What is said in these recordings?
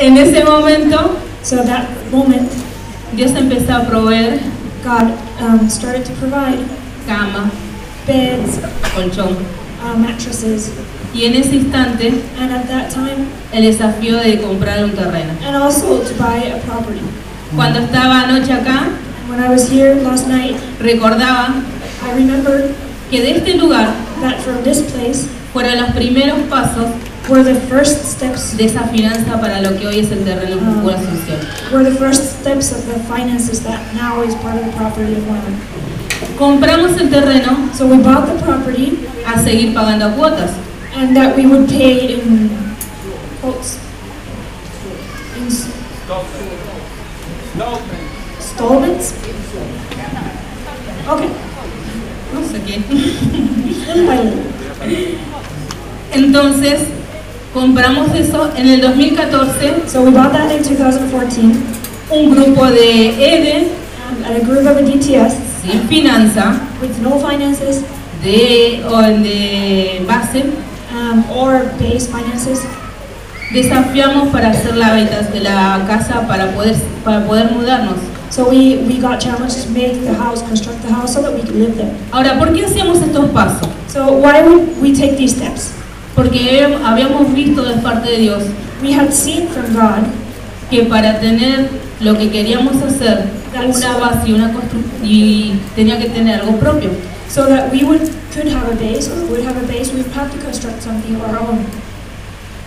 En ese momento, So at that moment, Dios empezó a proveer God um, started to provide cama, beds, colchón. uh, mattresses, Y en ese instante, and at that time, el desafío de comprar un terreno. and also to buy a property. Cuando estaba anoche acá, When I was here last night, recordaba I remember que de este lugar that from this place fueron los primeros pasos were the first steps, de esa finanza para lo que hoy es el terreno Pura Asunción. were the first steps of the finances that now is part of the property of women. Compramos el terreno So we bought the property, a seguir pagando cuotas. and that we would pay in quotes, in installments. Okay, No sé qué. Entonces, compramos eso en el 2014. So we bought that in 2014, Un grupo de um, at a group of DTS sin finanza, with no finances de, o de base, um, or base finances. desafiamos para hacer la, habita- de la casa para poder, para poder mudarnos. So we, we got challenged to make the house, construct the house so that we could live there. Ahora, ¿por qué hacíamos estos pasos? So why would we take these steps? Porque habíamos visto de parte de Dios We had seen from God que para tener lo que queríamos hacer, una base y, una y tenía que tener algo propio. so that we would could have a base or would have a base, we would have to construct something of our own.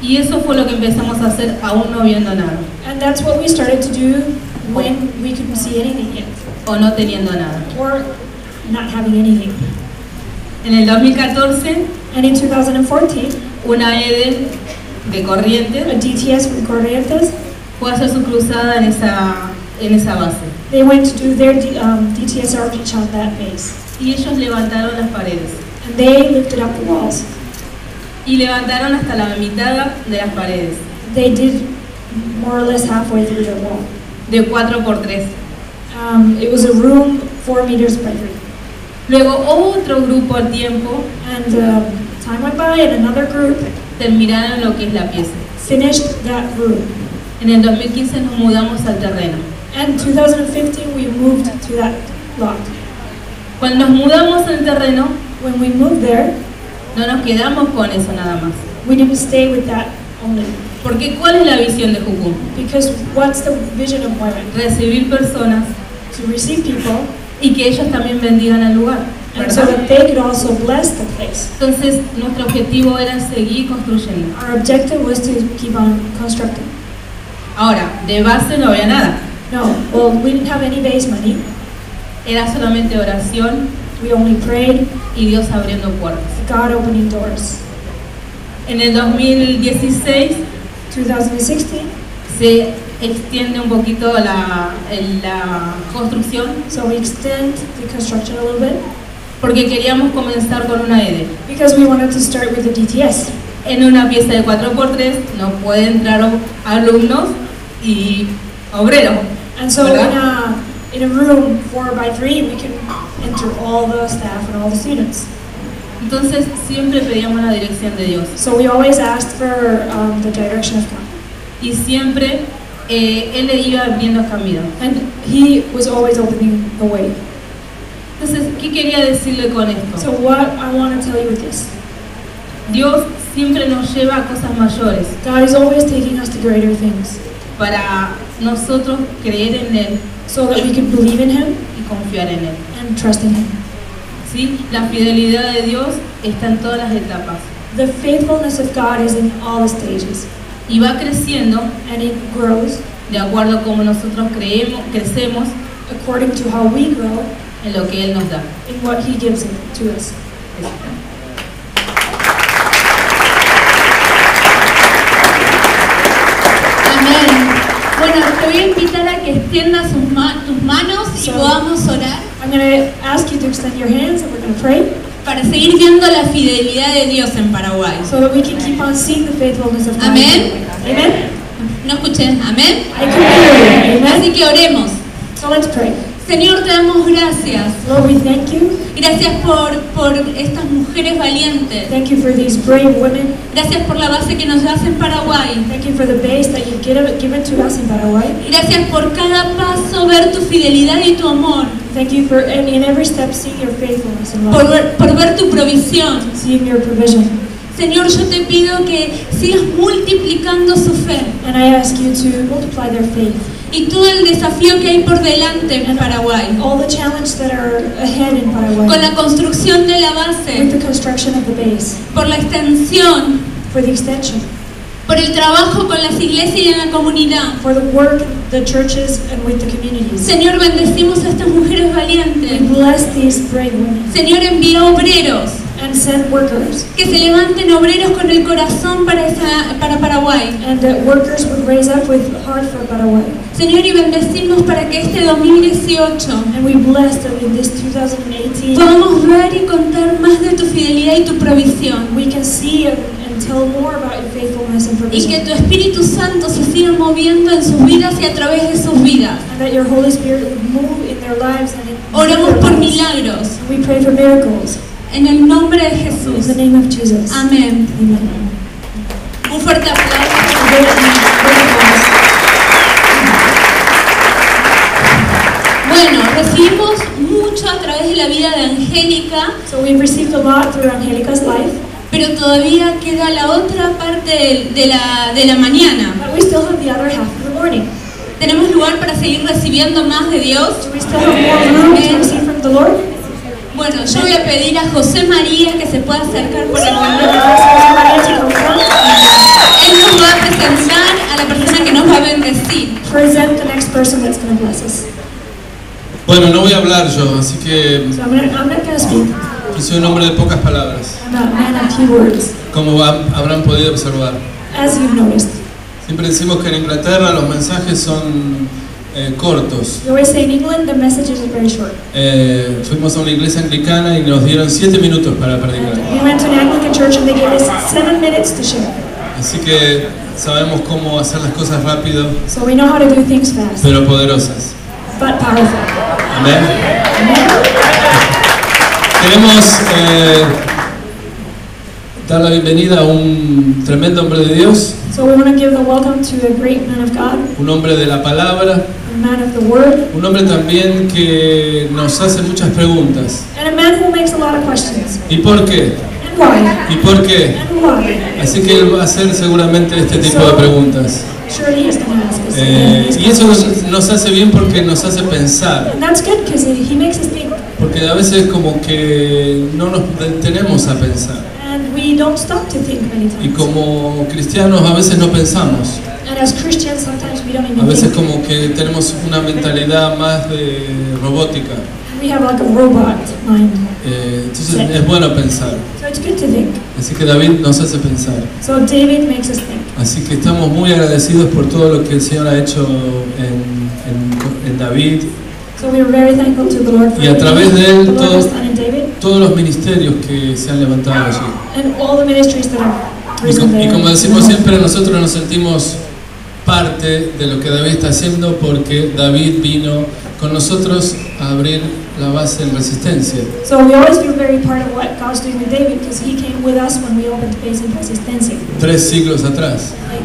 Y eso fue lo que empezamos a hacer aún no viendo nada And that's what we started to do when we couldn't see anything yet, o no teniendo nada. or not having anything. En el 2014, And in 2014, una Eden de a Corrientes DTS from Corrientes, fue a hacer su cruzada en esa, en esa base. they went to do their um, DTS outreach on that base. Y ellos levantaron las paredes. And they lifted up the walls. Y levantaron hasta la mitad de las paredes, They did more or less halfway through the wall. de 4 por 3 Um, it was a room four meters by three. Luego otro grupo al tiempo And um, time went by, and another group terminaron lo que es la pieza. finished that room. En el 2015 nos mudamos al terreno. And 2015, we moved to that lot. Cuando nos mudamos al terreno, When we moved there, no nos quedamos con eso nada más. we didn't stay with that only. Porque ¿cuál es la visión de Jucum? Because what's the vision of women? Recibir personas To receive people, y que ellos también bendigan al lugar. And so that they could also bless the place. Entonces, nuestro objetivo era seguir construyendo. Our objective was to keep on constructing. Ahora, de base no había nada. No, well, we didn't have any base money. Era solamente oración We only prayed, y Dios abriendo puertas. God opening doors. En el 2016 2016, se extiende un poquito la, la construcción so we extend the construction a little bit porque queríamos comenzar con una EDE. because we wanted to start with the DTS. En una pieza de 4x3 no pueden entrar alumnos y obreros. And so in a, in a room four by three, we can enter all the staff and all the students. Entonces siempre pedíamos la dirección de Dios So we always asked for um, the direction of God. y siempre eh, Él le iba abriendo caminos. And He was always opening the way. Entonces, ¿qué quería decirle con esto? So what I want to tell you with this, Dios siempre nos lleva a cosas mayores God is always taking us to greater things para nosotros creer en Él so that we can believe in Him y confiar en Él. and trust in Him. ¿sí? La fidelidad de Dios está en todas las etapas The faithfulness of God is in all the stages y va creciendo and it grows de acuerdo a cómo nosotros creemos, crecemos according to how we grow en lo que Él nos da. in what He gives to us. Amén. Bueno, te voy a invitar a que extiendas sus ma- tus manos y Sí. podamos orar I'm going to ask you to extend your hands and we're going to pray para seguir viendo la fidelidad de Dios en Paraguay. so that we can keep on seeing the faithfulness of God. Amén. Amen. No escuché, amén. I can hear you. Amen. Así que oremos. So let's pray. Señor, te damos gracias. Lord, we thank you. Gracias por, por estas mujeres valientes. Thank you for these brave women. Gracias por la base que nos das en Paraguay. Thank you for the base that you've given, to us in Paraguay. Gracias por cada paso ver tu fidelidad y tu amor. Thank you for in, in every step seeing your faithfulness and Por love, ver, por ver tu provisión. seeing your provision. Señor, yo te pido que sigas multiplicando su fe And I ask you to multiply their faith. Y todo el desafío que hay por delante en Paraguay. All the challenge that are ahead in Paraguay Con la construcción de la with base, the construction of the base, por la extensión, for the extension, por el trabajo con las iglesias y en la comunidad. for the work, the churches, and with the communities. Señor, bendecimos a estas mujeres We valientes. bless these brave women Señor, envía obreros, and send workers, que se levanten obreros con el corazón para, esa- para Paraguay. and that workers would raise up with heart for Paraguay. Señor, y bendecimos para que este 2018 And we bless that in this 2018 podamos ver y contar más de tu fidelidad y tu provisión. we can see and, tell more about your faithfulness and Y que provision. tu Espíritu Santo se siga moviendo en sus vidas y a través de sus vidas. And that your Holy Spirit would move in their lives and in Oramos their por milagros. We pray for miracles. En el nombre de In Jesús. the name of Jesus. Amén. Amen. Un fuerte aplauso. Bueno, recibimos mucho a través de la vida de Angélica, So we've received a lot through Angelica's life, pero todavía queda la otra parte de, de la, de la mañana. but we still have the other half of the morning. ¿Tenemos lugar para seguir recibiendo más de Dios? Do we still have more room to receive from the Lord? Bueno, yo voy a pedir a José María que se pueda acercar por So I'm acá. going to ask Jose Maria to come front, Él nos va a presentar a la persona que nos va a bendecir. present the next person that's going to bless us. Bueno, no voy a hablar yo, así que So I'm, gonna, I'm not going to speak. soy un hombre de pocas palabras, I'm a man of few words, como ha- habrán podido observar. as you've noticed. Siempre decimos que en Inglaterra los mensajes son eh, cortos. In England the messages are very short. Eh, fuimos a una iglesia anglicana y nos dieron siete minutos para predicar. Así que sabemos cómo hacer las cosas rápido, So we know how to do things fast, pero poderosas. but powerful. Amén. Amen. Queremos eh, dar la bienvenida a un tremendo hombre de Dios, So we want to give the welcome to a great man of God, un hombre de la palabra, man of the word, un hombre también que nos hace muchas preguntas. and a man who makes a lot of questions. ¿Y por qué? And why? ¿Y por qué? And why? Así que él va a hacer seguramente este tipo de preguntas. Surely he's going to ask us. Eh, y eso nos, hace bien porque nos hace pensar. And that's good because he makes us think, Porque a veces como que no nos detenemos a pensar. and we don't stop to think many Y times. como cristianos a veces no pensamos. And as Christians, sometimes we don't A veces como que tenemos una mentalidad más de robótica. We have like a robot mind. Eh, entonces es bueno pensar. So it's good to think. Así que David nos hace pensar. So David makes us think. Así que estamos muy agradecidos por todo lo que el Señor ha hecho en, en- en David, So we are very thankful to the Lord for Y a través de él the Lord todo- has done in David todos los ministerios que se han levantado allí. and all the ministries that have Y, risen y there. como decimos siempre, nosotros nos sentimos parte de lo que David está haciendo porque David vino con nosotros a abrir la base en resistencia. So we always feel very part of what God's doing with David because he came with us when we opened Base in Resistencia, Tres siglos atrás. like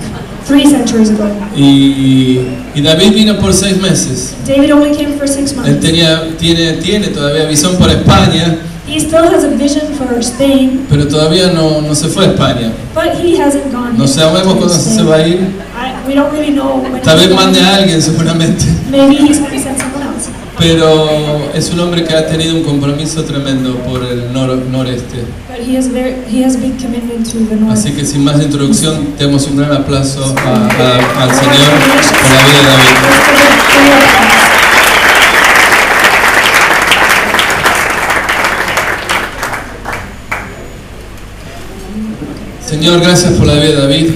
three centuries ago. Y, y David vino por seis meses. David only came for six Él months. tenía, tiene, tiene todavía visión por España, He still has a vision for Spain, pero todavía no, no se fue a España. but he hasn't gone. No sabemos cuándo se va a ir. We don't really know when Tal vez mande a alguien seguramente. Maybe he's going to send someone else. Pero es un hombre que ha tenido un compromiso tremendo por el nor- noreste. But he has very he has a big commitment to the north. Así que sin más introducción, demos un gran aplauso a- a- al Señor por la vida de David. Señor, gracias por la vida de David.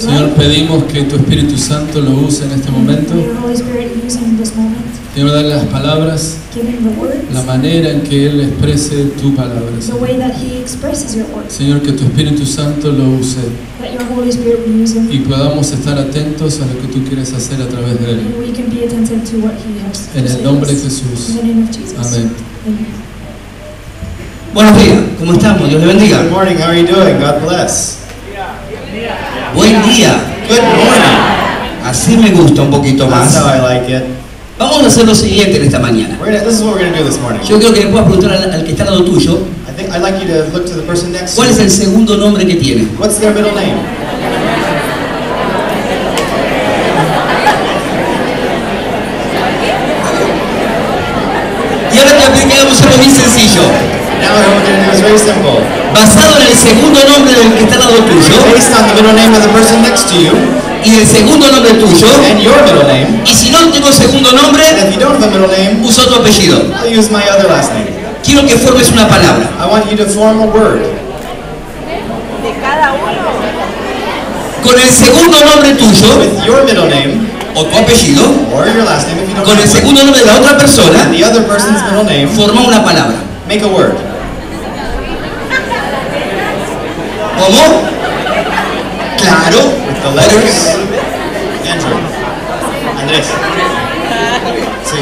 Señor, pedimos que tu Espíritu Santo lo use en este momento. May your Holy Spirit use him in this moment. Señor, dale las palabras, Give him the words, la manera en que Él exprese tu palabra. the Señor. way that he expresses your words. Señor, que tu Espíritu Santo lo use That your Holy Spirit will use him. y podamos estar atentos a lo que tú quieres hacer a través de Él. And we can be attentive to what he has En to el nombre de us. In Jesús. the name of Jesus. Amén. Amen. Buenos días, ¿cómo estamos? Dios le bendiga. Good morning. How are you doing? God bless. Buen día. Good morning. Así me gusta un poquito That's más. how I like it. Vamos a hacer lo siguiente en esta mañana. We're gonna, this is what we're going to do this morning. Yo quiero que le puedas preguntar al, al que está al lado tuyo, I think I'd like you to look to the person next to ¿cuál es el segundo nombre que tiene? What's their middle name? Y ahora te voy a hagamos algo bien sencillo. Basado en el segundo nombre del que está al lado tuyo Based on the middle name of the person next to you y el segundo nombre tuyo, and your middle name, y si no tengo segundo nombre, if you don't have a middle name, uso tu apellido. I'll use my other last name. Quiero que formes una palabra. I want you to form a word. Con el segundo nombre tuyo with your middle name o tu apellido, or your last name if you don't con el segundo nombre de la otra persona, the other person's middle name, forma una palabra. make a word. ¿Cómo? Claro. With the letters. Andrew. Andrés. Sí.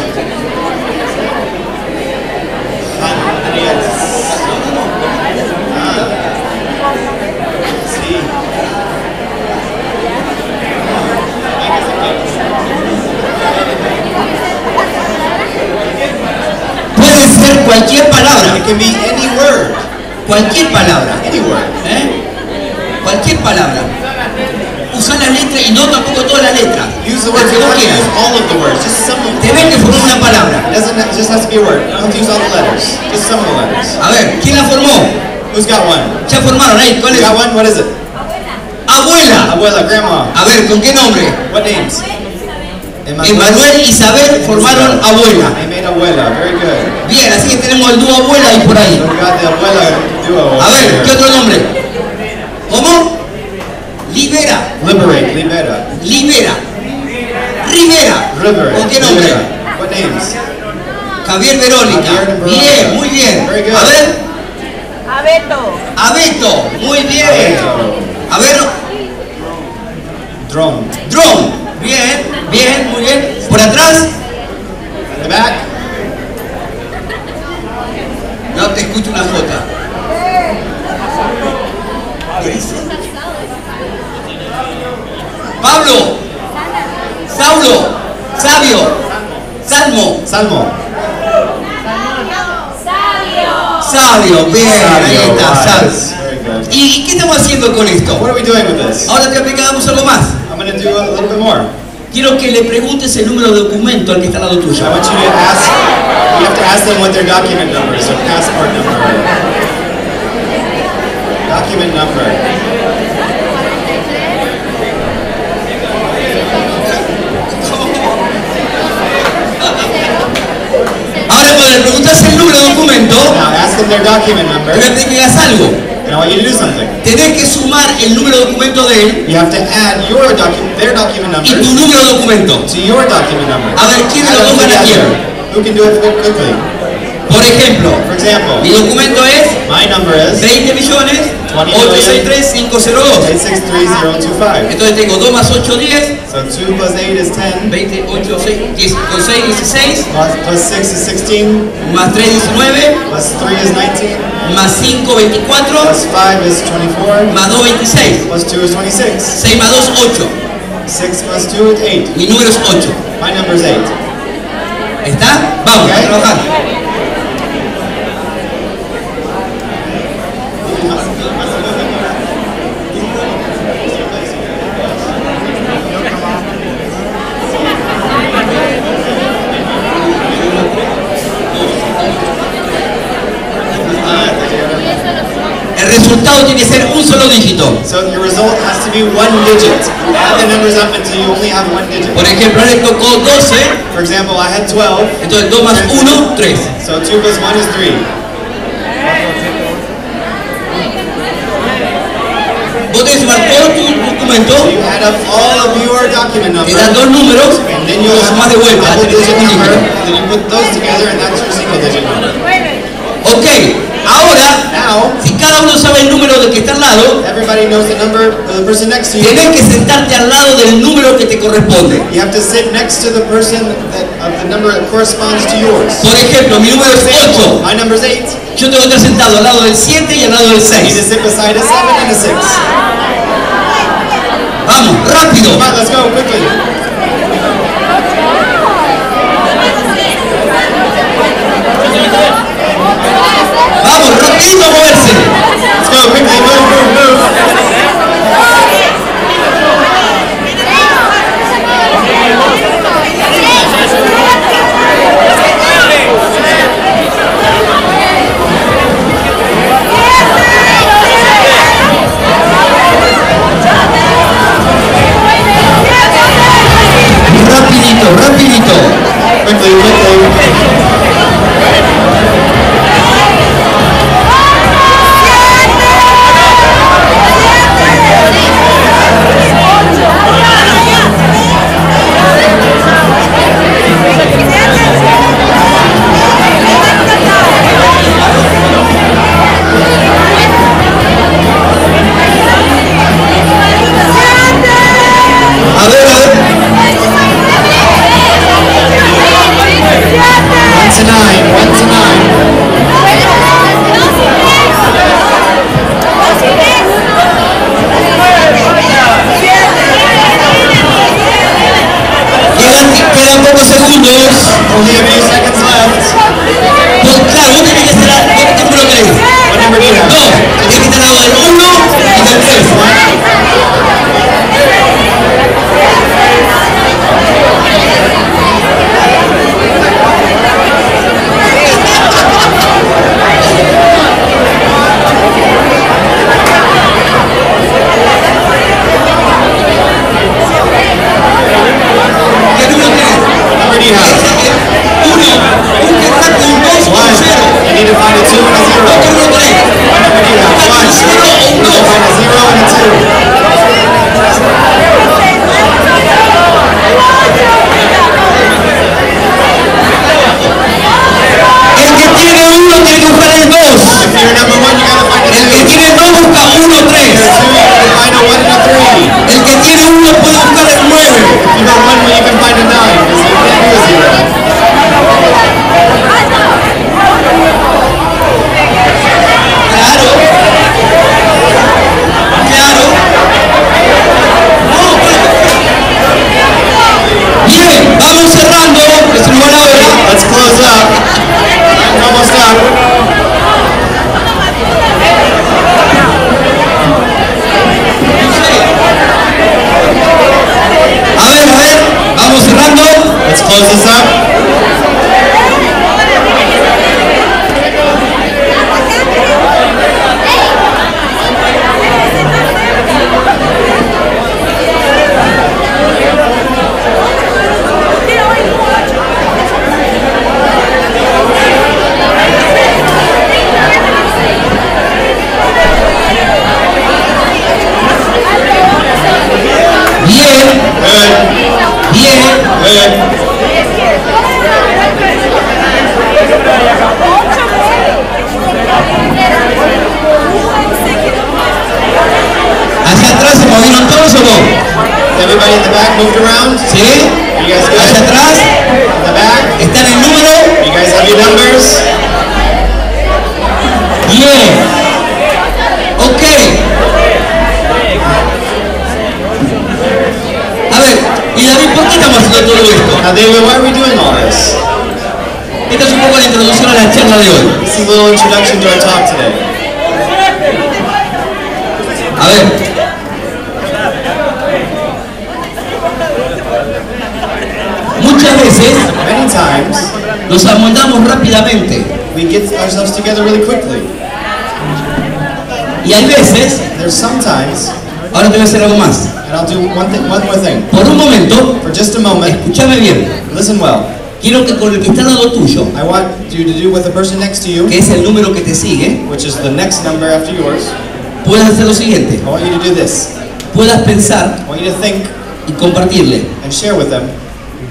Juan. Andrés. Ah. Sí. Puede ser cualquier palabra. It can be any word. Cualquier palabra. Any word. ¿eh? Cualquier palabra. Usa la letra y no tampoco toda la letra. Use the words. You don't have to quieras. use all of the words. Just some of them. Que formar una palabra. Doesn't just has to be a word. You don't have to use all the letters. Just some of the letters. A ver, ¿quién la formó? Who's got one? Ya formaron ahí. ¿Cuál es? got one? What is it? Abuela. Abuela, grandma. A ver, ¿con qué nombre? What names? Emanuel y Isabel formaron abuela. They made abuela. Very good. Bien, así que tenemos el dúo abuela ahí por ahí. we got the abuela duo. A ver, ¿qué otro nombre? ¿Cómo? Libera. Liberate, libera. Libera. Rivera. River. ¿Con qué nombre? Libera. What names? Javier Verónica. Bien, muy bien. A ver, Abeto. Abeto. Muy bien. Abeto. A ver, Drone. Dron. Bien, bien, muy bien. Por atrás. In the back. No te escucho una jota. Pablo. Saulo. Sabio. Salmo. Salmo. Sabio. Bien, ahí está. ¿Y qué estamos haciendo con esto? What are we doing with this? Ahora te aplicamos algo más. I'm going to do a little bit more. Quiero que le preguntes el número de documento al que está al lado tuyo. I want you to ask, you have to ask them what their document number is, or passport number. Document number. Ahora cuando le preguntas el número de documento, pedir que hagas algo. Tenés que sumar el número de documento de él You have to add your document, their document y tu número de documento. to your document number. A ver, ¿quién gana together. quién? Who can do it quickly? Por ejemplo, For example, mi documento es my number is 20 millones 863 502. 863025. Entonces tengo 2 más 8, 10, So 2 plus 8 is 10, 20, 8, 6, 10, con 6, 16, plus, plus 6 is 16, más 3, 19, plus 3 is 19, más 5, 24, plus 5 is 24, más 2, 26. plus 2 is 26. 6 más 2, 8. 6 plus 2 is 8. Mi número es 8. My number is 8. ¿Está? Vamos, a Ok. trabajar. El resultado tiene que ser un solo dígito. So your result has to be one digit. You add the numbers up until you only have one digit. Por ejemplo, a él le tocó 12, For example, I had 12, entonces 2 más 1, 3. so 2 plus 1 is 3. Vos tenés que sumar todo tu documento So you add up all of your document te number, dan dos números and then y you los have de vuelta. digit number, and then you put those together, and that's your single digit number. Ok, ahora, Now, si cada uno sabe el número del que está al lado, everybody knows the number of the person next to you. tenés que sentarte al lado del número que te corresponde. You have to sit next to the person that, of the number that corresponds to yours. Por ejemplo, mi número es 8. My number's 8. Yo tengo que estar sentado al lado del 7 y al lado del I need to 6. sit beside a 7 and a 6. Vamos, rápido. Come on, let's go quickly. A moverse. To our talk today. A ver. Muchas veces Many times, nos amoldamos rápidamente we get ourselves together really quickly. y hay veces, There's sometimes, ahora te voy a hacer algo más. and I'll do one, thing, one more thing. Por un momento, For just a moment, escúchame bien. listen well. Quiero que con el que está al lado tuyo, I want you to do with the person next to you, que es el número que te sigue, which is the next number after yours. puedas hacer lo siguiente. I want you to do this. Puedas pensar I want you to think y compartirle. and share with them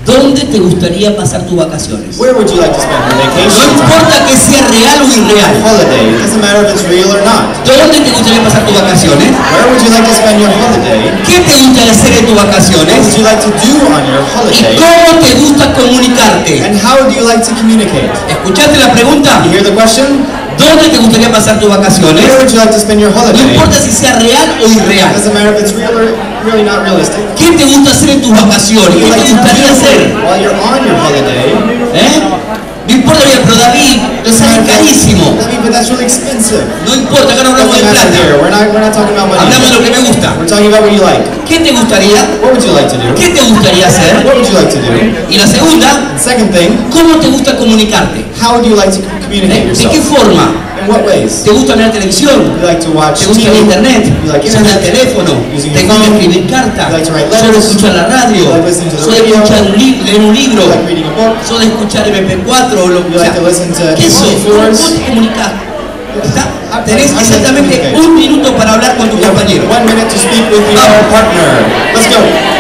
¿Dónde te gustaría pasar tus vacaciones? where would you like to spend your No vacation time? importa que sea real o irreal. Holiday. It doesn't matter if it's real or not. ¿Dónde te gustaría pasar tus vacaciones? Where would you like to spend your holiday? ¿Qué te gustaría hacer en tus What vacaciones? would you like to do on your ¿Y holiday? cómo te gusta comunicarte? And how do you like to communicate? ¿Escuchaste la pregunta? You hear the question? ¿Dónde te gustaría pasar tus vacaciones? Where would you like to spend your No holiday? importa si sea real o It irreal. doesn't matter if it's real or really not realistic. ¿Qué te gusta hacer en tus vacaciones? ¿Qué te gustaría hacer? while you're on your holiday? ¿Eh? No importa, bien, pero David, sale carísimo. I mean, but that's really expensive. No importa, acá no hablamos de here. plata. We're not, we're not talking about money. Hablamos de lo que me gusta. We're talking about what you like. ¿Qué te gustaría? What would you like to do? ¿Qué te gustaría hacer? What would you like to do? Y la segunda, Second thing, ¿cómo te gusta comunicarte? how would you like to communicate. ¿De qué forma? In what ways? ¿Te gusta ver televisión? You like to watch ¿Te gusta el internet? You like ¿Usas el teléfono? ¿Te gusta escribir cartas? You like to write ¿Solo escuchar la radio? You like listening to the ¿Solo escuchar un leer un libro? You like reading a book? ¿Solo escuchar MP4 o lo listen to ¿Qué sos? ¿Cómo MP4s? cómo te. How- Tenés exactamente un minuto para hablar con tu compañero. one minute to speak with your partner. Let's go.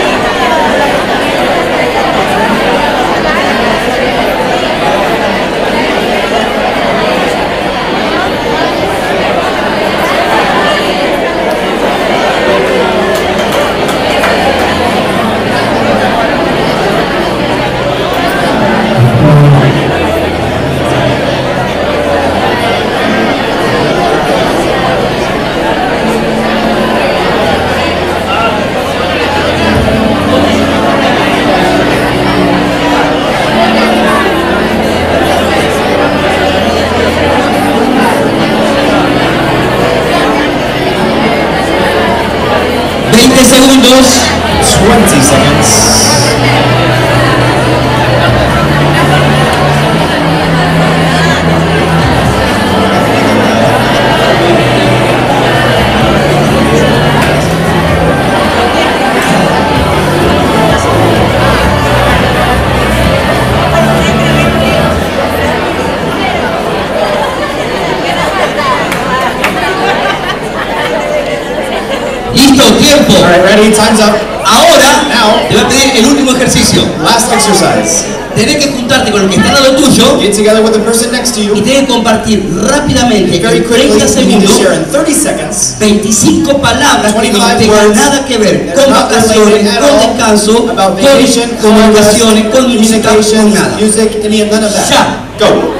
Ready? Time's up. Ahora Now. te voy a pedir el último ejercicio. Last exercise. Tenés que juntarte con el que está al lado tuyo Get together with the person next to y you. tenés que compartir rápidamente Very en quickly, 30 you need to segundos share in 30 seconds 25 palabras que no 25 tengan words nada que ver that con are not vacaciones, related at con all descanso, about con vacation, holidays, con música, con communications, nada. music, any none of that. Ya. Go.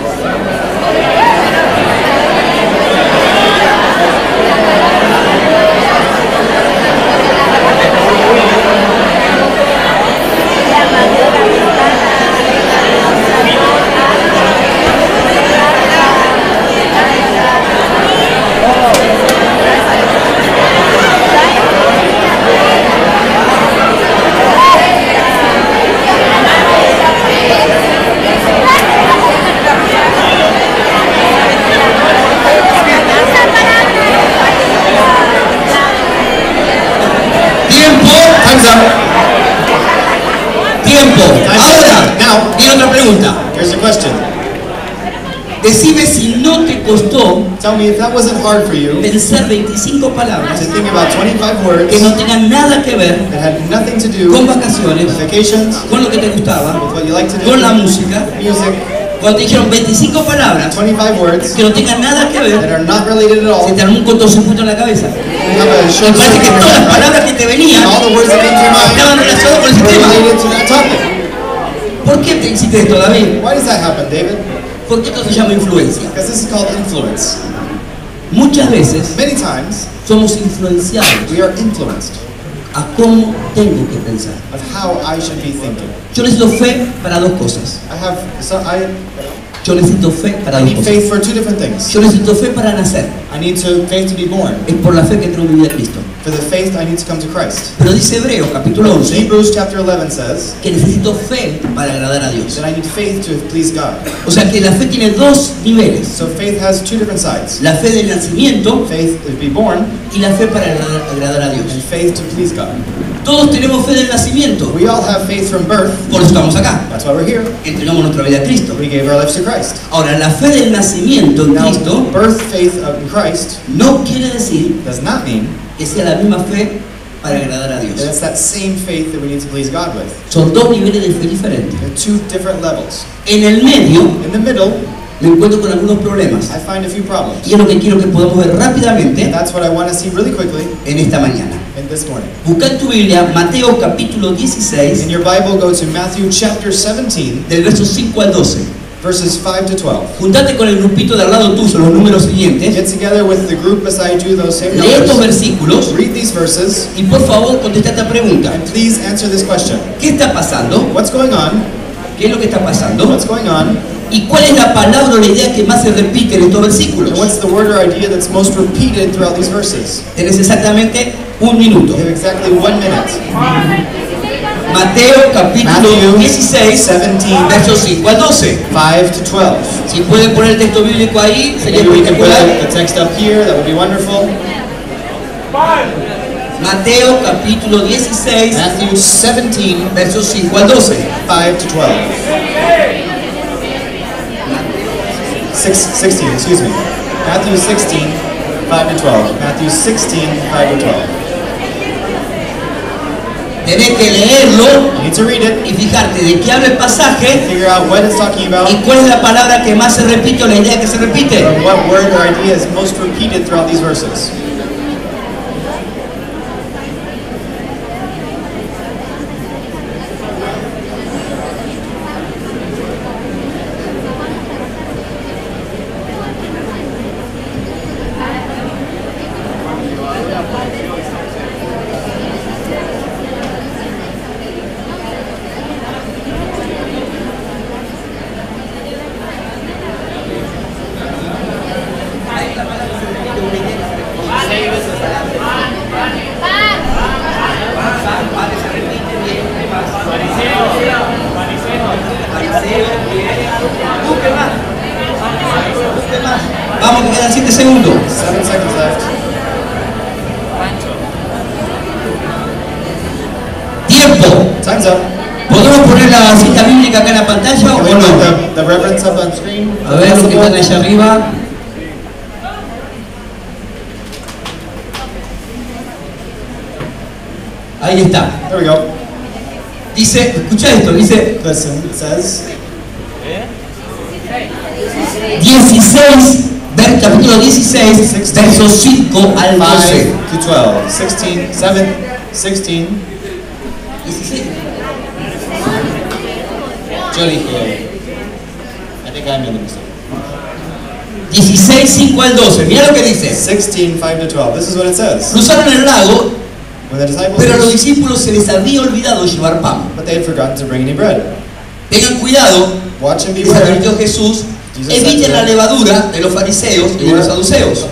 Tiempo, Time's up. tiempo. Ahora, Now. viene otra pregunta. Here's the question. Decime si no te costó Tell me if that wasn't hard for you pensar 25 palabras to think about 25 words que no tengan nada que ver that had nothing to do con with vacaciones, vacations, con lo que te gustaba, with what you like to do, con la música. music, Cuando te dijeron 25 palabras 25 words que no tengan nada que that ver, are not related at all. se te armó un en la cabeza. Me parece que todas las palabras que te venían and all the words that came to your mind estaban relacionadas con el were sistema. related to that topic. ¿Por qué te hiciste esto, David? Why does that happen, David? Porque esto se llama influencia. Because this is called influence. Muchas veces Many times somos influenciados we are influenced a cómo tengo que pensar. of how I should be thinking. Yo necesito fe para dos cosas. I have so I, Yo necesito fe para I dos need cosas. faith for two different things. Yo necesito fe para nacer. I need to faith to be born. Es por la fe que en mi vida Cristo. For the faith I need to come to Christ. Pero dice Hebreo, capítulo 11, Hebrews chapter 11 says que necesito fe para agradar a Dios. that I need faith to please God. O sea que la fe tiene dos niveles. So faith has two different sides. La fe del nacimiento Faith to be born y la fe para agradar, agradar a Dios. and faith to please God. Todos tenemos fe del nacimiento. We all have faith from birth. Por eso estamos acá. That's why we're here. Entregamos nuestra vida a Cristo. We gave our lives to Christ. Ahora, la fe del nacimiento en Now, Cristo birth faith of Christ no quiere decir does not mean sea la misma fe para agradar a And Dios. it's that same faith that we need to please God with. Son dos niveles de fe diferentes. They're two different levels. En el medio In the middle, me encuentro con algunos problemas. I find a few problems. Y es lo que quiero que podamos ver And rápidamente that's what I want to see really quickly en esta mañana. in this morning. Busca en tu Biblia Mateo capítulo In 16, your Bible, go to Matthew chapter 17, del verso 5 al 12. Verses 5 to 12. Juntate con el grupito de al lado tuyo, los números siguientes. Get together with the group beside you, those same Lee estos versículos Read these verses y por favor contesta esta pregunta. and please answer this question. ¿Qué está pasando? What's going on? ¿Qué es lo que está pasando? What's going on? ¿Y cuál es la palabra o la idea que más se repite en estos versículos? And what's the word or idea that's most repeated throughout these verses? Tenés exactamente un minuto. You have exactly one minute. Mateo capítulo Matthew 16, 17, versos 5 al 12. 5 to 12. Si pueden poner el texto bíblico ahí, sería Maybe we can put the text up here, that would be wonderful. Mateo capítulo 16, Matthew 17, versos 5 al 12. 5 to 12. Six, 16, excuse me. Matthew 16, 5 to 12. Matthew 16, 5 to 12. Tenés que leerlo y fijarte de qué habla el pasaje y cuál es la palabra que más se repite o la idea que se repite. and what word or idea is most repeated throughout these verses. Busque más. Busque más. Vamos, que quedan 7 segundos. Seven seconds left. Tiempo. Time's up. ¿Podemos poner la cita bíblica acá en la pantalla o Can we put no? the, the reference up on screen? A ver los que están allá arriba. Ahí está. There we go. Dice, escucha esto, dice Listen, it says 16, ver, capítulo 16, versos 5 al 12. 5 to 12. 16, 7, 16. 16. Jolly here. I think I'm in the mistake. 16, 5 al 12. Mira lo que dice. 16, 5 to 12. This is what it says. Cruzaron el lago, When the disciples pero a los discípulos se les había olvidado llevar pan. but they had forgotten to bring any bread. Tengan cuidado, Watch and les advirtió Jesús, Jesus eviten la levadura de los fariseos y de los saduceos.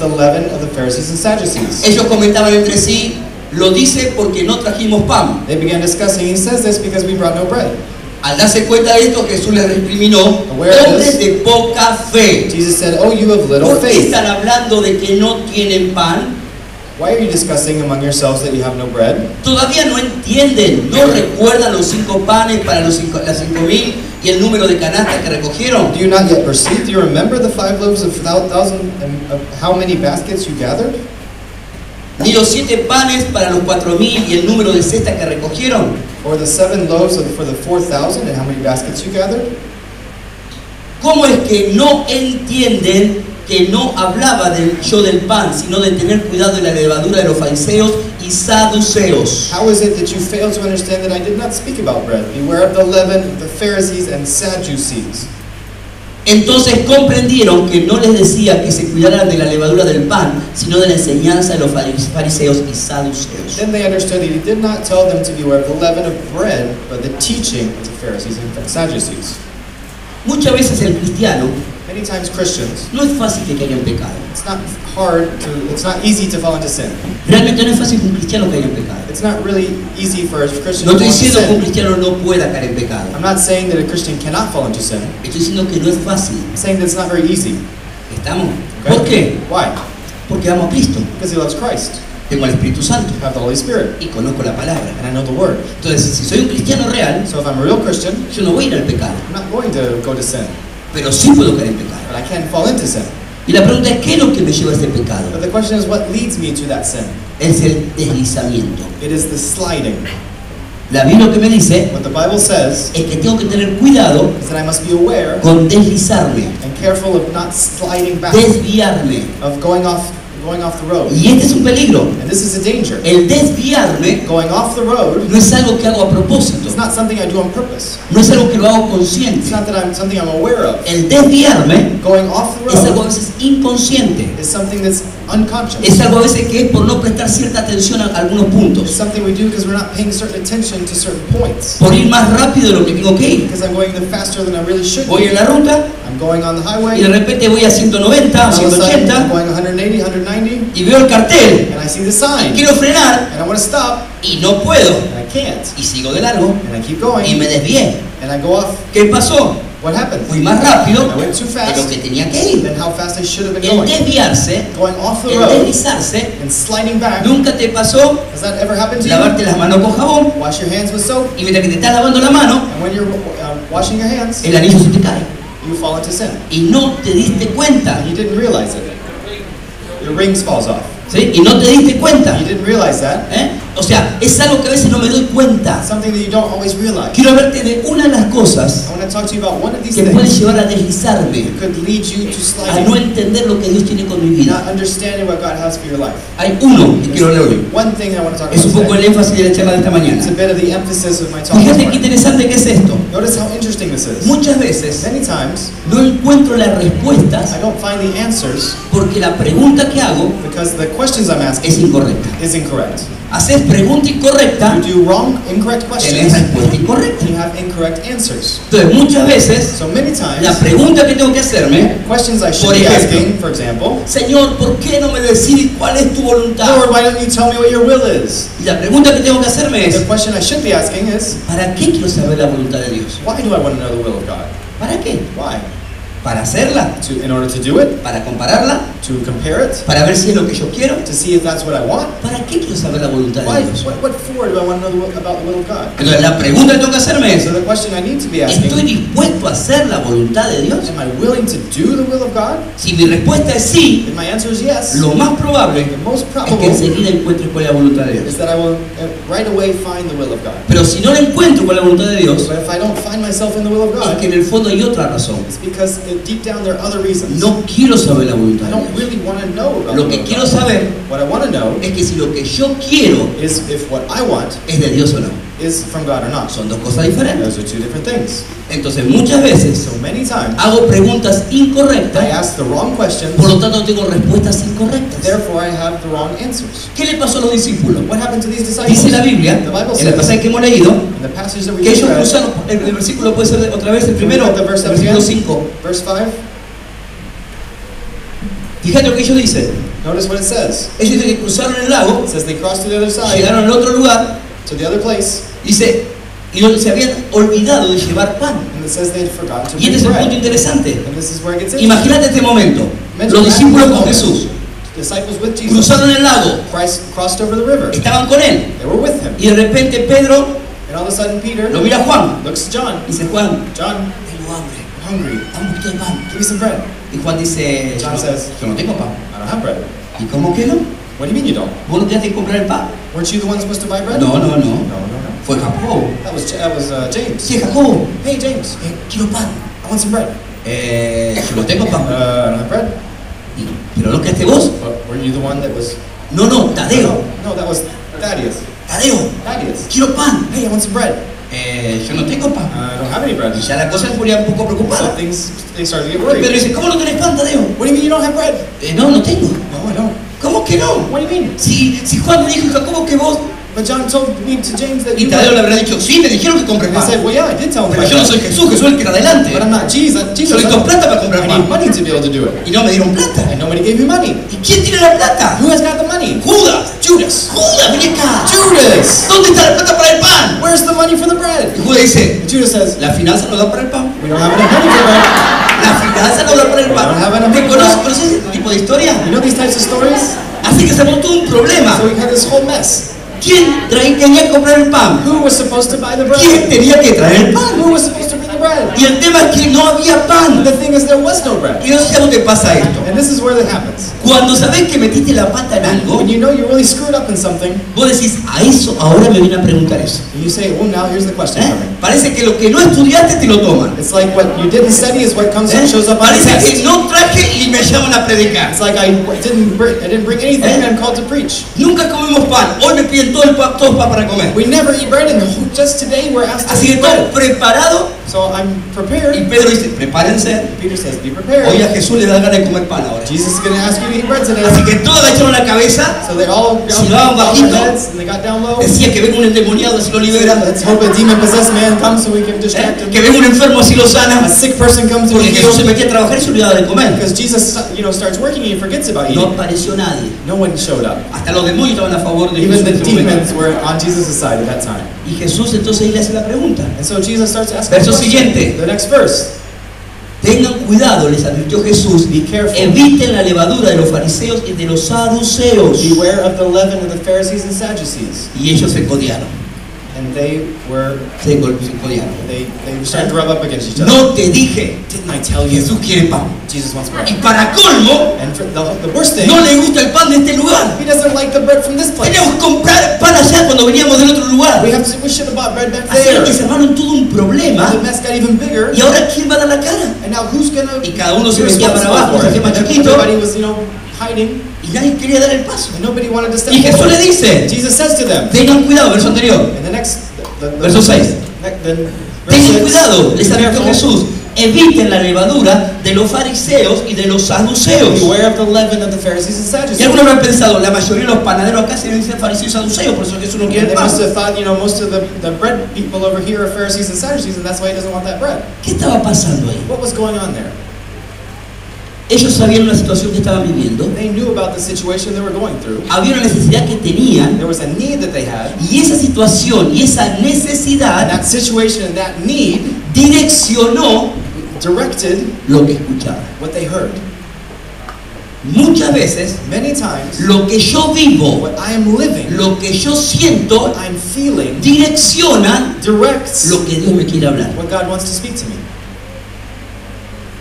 Ellos comentaban entre sí, lo dice porque no trajimos pan. They began discussing, he says this because we brought no bread. Al darse cuenta de esto, Jesús les recriminó, hombres de poca fe. Jesus said, Oh, you have little ¿Por qué faith. están hablando de que no tienen pan? Why are you discussing among yourselves that you have no bread? Todavía no entienden, no recuerdan los cinco panes para los cinco, las cinco mil y el número de canastas que recogieron. Do you not yet perceive? Do you remember the five loaves of thou- thousand and of how many baskets you gathered? Ni los siete panes para los cuatro mil y el número de cestas que recogieron. Or the seven loaves of, for the four thousand and how many baskets you gathered? ¿Cómo es que no entienden que no hablaba del yo del pan, sino de tener cuidado de la levadura de los fariseos y saduceos? How is it that you fail to understand that I did not speak about bread? Beware of the leaven of the Pharisees and Sadducees. Entonces comprendieron que no les decía que se cuidaran de la levadura del pan, sino de la enseñanza de los faris- fariseos y saduceos. Then they understood that he did not tell them to beware of the leaven of bread, but the teaching of the Pharisees and Sadducees. Muchas veces el cristiano Many times Christians, no es fácil que caiga en pecado. it's not hard to, it's not easy to fall into sin. Realmente no es fácil que un cristiano caiga en pecado. It's not really easy for a Christian No to estoy fall into diciendo que un cristiano no pueda caer en pecado. I'm not saying that a Christian cannot fall into sin. Estoy diciendo que no es fácil. I'm saying that it's not very easy. ¿Estamos? okay? ¿Por qué? Why? Porque amo a Cristo. Because he loves Christ. Tengo al Espíritu Santo I have the Holy Spirit. y conozco la palabra. And I know the Word. Entonces, si soy un cristiano real, So if I'm a real Christian, yo no voy a ir al pecado, I'm not going to go to sin. Pero sí puedo caer en pecado. But I can fall into sin. Y la pregunta es, ¿qué es lo que me lleva a ese pecado? But the question is, what leads me to that sin? es el deslizamiento. It is the sliding. La Biblia lo que me dice What the Bible says es que tengo que tener cuidado is that I must be aware con deslizarme, and careful of not sliding back, desviarme. of going off, going off the road. Y este es un peligro. And this is a danger. El desviarme Going off the road no es algo que hago a propósito, is not something I do on purpose. no es algo que lo hago It's consciente. not that I'm something I'm aware of. El desviarme Going off the es algo a road veces inconsciente. is something that's unconscious. Es algo a veces que es por no prestar cierta atención a algunos puntos. something we do because we're not paying certain attention to certain points. Por ir más rápido de lo que tengo que ir. Because I'm going even faster than I really should. Voy en la ruta I'm going on the highway. y de repente voy a 190, all of a sudden, I'm 180 going 180, 190, y veo el cartel. and I see the sign, Quiero frenar and I want to stop, y no puedo. and I can't, Y sigo de largo and I keep y going, me desvié. and I go off. ¿Qué pasó? What happens? Fui más rápido I went too de lo fast que tenía que ir. than how fast I should have been El going. desviarse, Going off the el road deslizarse, and sliding back. nunca te pasó Has that ever happened to you? lavarte las manos con jabón Wash your hands with soap, y mientras que te estás lavando la mano, and when you're uh, washing your hands, el anillo se te cae. you fall into sin. Y no te diste cuenta. And you didn't realize it. Your rings falls off. ¿sí? Y no te diste cuenta. You didn't realize that. ¿eh? O sea, es algo que a veces no me doy cuenta. Something that you don't always realize. Quiero hablarte de una de las cosas I want to talk to you about one of these que puede things llevar a deslizarme, that could lead you to a no entender lo que Dios tiene con mi vida. not understanding what God has for your life. Hay uno que quiero hablar hoy. One thing I want to talk Es un poco el énfasis de la charla de esta It's a mañana. bit of the emphasis of my talk this Fíjate qué interesante que es esto. Notice how interesting this is. Muchas veces Many times, no encuentro las respuestas I don't find the answers porque la pregunta que hago because the questions I'm asking es incorrecta. is incorrect. Haces pregunta incorrecta, You do wrong, incorrect tenés questions, respuesta incorrecta. you have incorrect answers. Entonces, muchas veces So many la times, pregunta que tengo que hacerme, questions I should Por be ejemplo. asking, for example, Señor, ¿por qué no me decís cuál es tu voluntad? Lord, why don't you tell me what your will is? Y la pregunta que tengo que hacerme The es, question I should be asking is, ¿para qué quiero saber la voluntad de Dios? why do I want to know the will of God? ¿Para qué? Why? ¿Para hacerla? To, in order to do it, ¿Para compararla? to compare it, ¿Para ver si es lo que yo quiero? to see if that's what I want. ¿Para qué quiero saber la voluntad Why? de Dios? What, what for do I want to know about the will of God? Entonces, la pregunta que tengo que hacerme es, So the question I need to be ¿estoy asking, dispuesto a hacer la voluntad de Dios? am I willing to do the will of God? Si mi respuesta es sí, If my answer is yes, lo más probable the most es que probable enseguida encuentre cuál es la voluntad de Dios. is that I will uh, right away find the will of God. Pero si no la encuentro cuál es la voluntad de Dios, But if I don't find myself in the will of es God, que en el fondo hay otra razón. it's because deep down there are other reasons. No quiero saber la I voluntad de don't really want to know about Lo que quiero saber What I want to know es que si lo que yo quiero is if what I want es de Dios o no. Is from God or not. Son dos cosas diferentes. Those are two different things. Entonces muchas veces So many times hago preguntas I incorrectas, ask the wrong questions, por lo tanto tengo respuestas incorrectas. therefore I have the wrong answers. ¿Qué le pasó a los discípulos? What happened to these disciples? Dice la Biblia, The Bible en el says pasaje que hemos leído, in the passage that we que ellos cruzaron, el, el versículo puede ser otra vez el primero, the verse el versículo again? 5. verse 5, Fíjate lo que ellos dicen. notice what it says. Ellos dicen que cruzaron el lago, It says they crossed to the other side, llegaron al otro lugar, to the other place, dice, y se habían olvidado de llevar pan. Y este es el punto interesante. Imagínate este momento. Los discípulos con. Jesús cruzaron el lago, estaban con él. Y de repente Pedro lo mira a Juan. John. Dice, Juan, tengo hambre, dame un poquito de pan. Give me some bread. Y Juan dice, yo John no, tengo pan. I don't have bread. ¿Y cómo que no? What do you mean you don't? ¿Vos no tienes que comprar el pan? Weren't you the one supposed to buy bread? No. No, no, no. Fue Jacobo. That was that was uh, James. Sí, Jacobo. Hey James, Eh, quiero pan. I want some bread. Eh, yo no tengo Uh, pan. I don't have bread. ¿Pero no creaste vos? But were you the one that was? No, no, Tadeo. No, that was Thaddeus. Tadeo, Thaddeus. quiero pan. Hey, I want some bread. Eh, yo no tengo pan. I don't have any bread. Y ya la cosa se ponía un poco So preocupada. things they started to get Pero worried. dice, ¿cómo no tenés pan, Tadeo? What do you mean you don't have bread? Eh, no, no tengo. No, I don't. ¿Cómo que no? What do you mean? Si, si Juan dijo Jacobo que vos... But John told me to James that Y. Tadeo le habrá dicho, sí, me dijeron que compre pan. said, well, yeah, I did tell. Pero yo no soy Jesús, Jesús es el que era adelante. But I'm not Jesus. Yo necesito plata para comprar I pan. money to be able to do it. Y no me dieron plata. And nobody gave me money. ¿Y quién tiene la plata? Who has got the money? Judas. Judas. Judas, vení acá. Judas. ¿Dónde está la plata para el pan? Where's the money for the bread? Y Judas dice, Judas says, la finanza no da para el pan. we don't have enough money for bread. La finanza no da para el pan. ¿Te no. conoces, conoces este tipo de historia? You know these types of stories? Así que se montó un problema. So we had this whole mess. ¿Quién tenía que comprar el pan? Who was supposed to buy the ¿Quién bread? tenía que traer el pan? Who was supposed to bring the bread. Y el tema es que no había pan. The thing is, there was no bread. Y no sé cómo te pasa esto. And this is where that happens. Cuando sabés que metiste la pata en algo, When you know you're really screwed up in something, vos decís, a eso ahora me viene a preguntar eso. and you say, well, now here's the question ¿Eh? Parece que lo que no estudiaste te lo toman. It's like what you didn't study is what comes ¿Eh? and shows up on Parece que no traje y me llaman a predicar. It's like I didn't bring, I didn't bring anything. ¿Eh? I'm called to preach. Nunca comemos pan. Hoy me piden todo el pan, todo pan para comer. We never eat bread, and just today we're asked to Así que bread. preparado. So I'm Y prepared. Pedro dice, prepárense. Peter says, be prepared. Hoy a Jesús le da ganas de comer pan ahora. Jesus is going to ask you to eat bread today. Así que todos agacharon la cabeza. So they all got Silbaban down their bajito. heads and they got down low. Decía que venga un endemoniado así lo libera. Let's hope a demon possessed man comes so we can distract ¿Eh? him. Que venga un enfermo así lo A sana. sick person comes Porque Jesús se metía a trabajar y se olvidaba de comer. Because Jesus, you know, starts working and he forgets about No eating. apareció nadie. No one showed up. Hasta los demonios estaban a favor de Even Jesús. the en ese momento. demons were on Jesus' side at that time. Y Jesús entonces le hace la pregunta. And so Jesus starts asking Verso the siguiente. The next verse. Tengan cuidado, les advirtió Jesús. Be careful. Eviten la levadura de los fariseos y de los saduceos. Beware of the leaven of the Pharisees and Sadducees. Y ellos se codiaron. And they were, Se they, they started to rub up against each other. No te dije. Didn't I tell you? Jesús quiere pan. Jesus wants Y bread. para colmo, And for the, the worst thing, no le gusta el pan de este lugar. he doesn't like the bread from this place. Teníamos que comprar pan allá cuando veníamos del otro lugar. We have to, we should have bought bread back Así there. que se armaron todo un The problema. mess got even bigger. Y ahora, ¿quién va a dar la cara? And now who's gonna Y cada uno se metía para abajo, se hacía más And chiquito. Everybody was, you know, hiding, Y nadie quería dar el paso. and nobody wanted to step Y Jesús forward. le dice, Jesus says to them, tengan cuidado, verso anterior. in the next, the, the, Verso 6. ne- the, verse Tengan cuidado, les advirtió Jesús. Eviten la levadura de los fariseos y de los saduceos. Beware of the leaven of the Pharisees and Y Sadducees. algunos habrán pensado, la mayoría de los panaderos acá se ser fariseos y saduceos, por eso Jesús no quiere And el they pan. must have thought, you know, most of the, the bread people over here are Pharisees and Sadducees, and that's why he doesn't want that bread. ¿Qué estaba pasando ahí? What was going on there? Ellos sabían la situación que estaban viviendo, They knew about the situation they were going through. había una necesidad que tenían, There was a need that they had, y esa situación y esa and necesidad that situation and that need direccionó directed lo que escuchaban. what they heard. Muchas veces, Many times, lo que yo vivo, what I am living, lo que yo siento, what I'm feeling, direcciona directs lo que Dios me quiere hablar. what God wants to speak to me.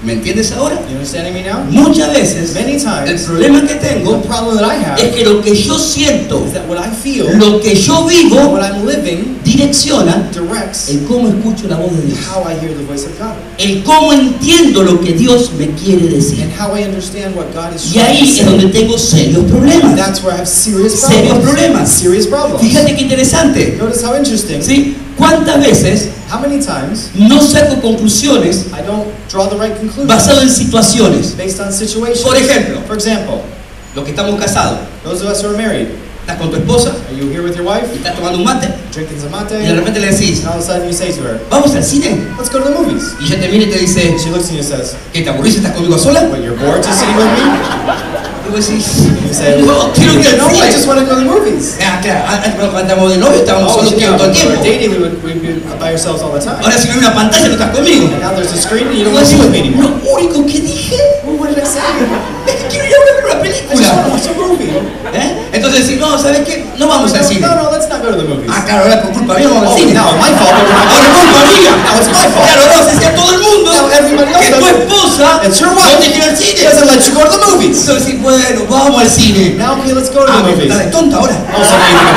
¿Me entiendes ahora? You understanding me now? Muchas veces, Many el problema que the tengo problem that I es have que lo que yo siento, is that what I feel, lo que yo vivo, what I'm living, direcciona directs el cómo escucho la voz de Dios, how I hear the voice of God el cómo entiendo lo que Dios me quiere decir. and how I understand what God is Y ahí es donde tengo serios problemas. That's where I have serious Serios problemas. Serious problems. Fíjate qué interesante. Notice how interesting. ¿sí? ¿Cuántas veces How many times no saco conclusiones I don't draw the right conclusions basadas en situaciones? based on situations. Por ejemplo, For example, los que estamos casados, those of us who are married, estás con tu esposa are you here with your wife, y estás tomando un mate drinking some mate, y de and repente le decís, all of a sudden you say to her, vamos al cine. let's go to the movies. Y ella te mira y te dice, And she looks at you and says, ¿qué te aburrís? ¿Estás conmigo sola? what, you're bored just sitting with me? Y vos decís, You say, no, quiero ir al no, I just cine. want to go to the movies. Ah, claro, antes cuando estábamos de novio estábamos Oh, solos todo el we were tiempo. dating, we would we'd be by ourselves all the time. Ahora si no hay una pantalla no estás conmigo. And now there's a screen and you don't want to be with me anymore. lo único que dije Well, what did I say? Decís, no, ¿sabes qué? No vamos al cine. No, no, let's not go to the movies. Ah, claro, ahora por culpa mía vamos al cine. now my fault. going culpa mía. My fault. Claro, no, se decía todo el mundo que tu esposa It's your no te quiere al cine. doesn't let you go to the movies. Entonces bueno, vamos al cine. Now, okay, let's go to Ah, the me movies. de tonta ahora. Oh, I'm